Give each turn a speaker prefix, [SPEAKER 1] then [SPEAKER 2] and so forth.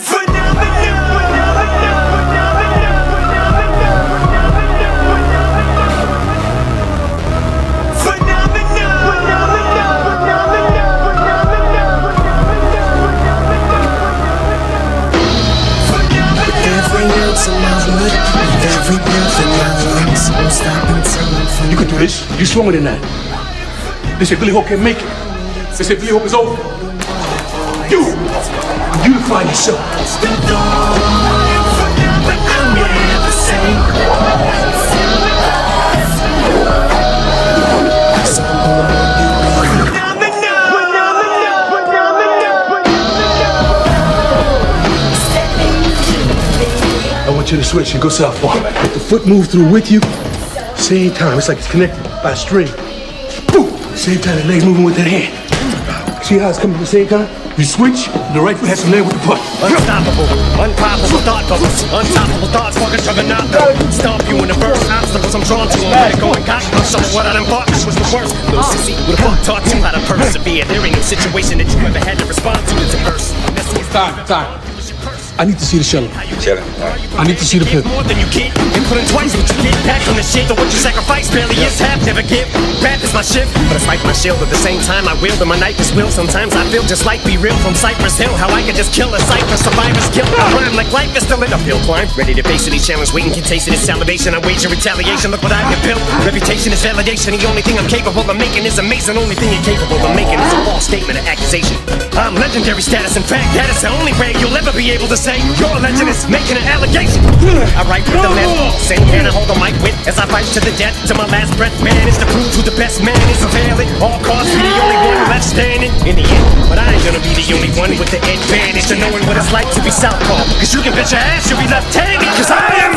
[SPEAKER 1] phenomenal.
[SPEAKER 2] Every breath in my lungs, won't stop until I'm free.
[SPEAKER 3] You can do this. You're stronger than that. They say Billy Hope can't make it. They say Billy Hope is over. You! You define yourself. I want you to switch and go southpaw. Let the foot move through with you. Same time. It's like it's connected by a string. Boom! Same time the legs moving with that hand. See how it's coming at the same time? You switch, the right foot has to land with the putt.
[SPEAKER 4] Unstoppable, unpoppable thought bubbles, unstoppable thoughts, fucking juggernaut. Stomp you in the first obstacles I'm drawn to. I'm ready to go and got. I'm showing what I done bought. This was the worst. Little sissy, with a fuck taught you how to persevere. There ain't no situation that you ever had to respond to as a verse.
[SPEAKER 3] Time, time. I need to see the shell. I need to see the pin.
[SPEAKER 4] More than you get, and put in twice what you get back on the shit. So what you sacrifice barely is half, never give. Rap my shift, but it's like my shield. At the same time, I wield and my knife is will. Sometimes I feel just like B-Real from Cypress Hill. How I could just kill a cipher, survivors kill. I rhyme like life is still in a field climb. Ready to face any challenge, waiting, can taste it. It's salivation. I wager retaliation. Look what I can build. Reputation is validation. The only thing I'm capable of making is amazing. Only thing you're capable of making is a false statement, an accusation. I'm legendary status. In fact, that is the only way you'll ever be able to say your legend is making an allegation. I write with the left, same hand I hold the mic with as I fight to the death, to my last breath. Man is to prove who the best man is. Avail it, all costs, be the only one left standing in the end. But I ain't gonna be the only one with the advantage to knowing what it's like to be southpaw. Cause you can bet your ass you'll be left-handed. Cause I am.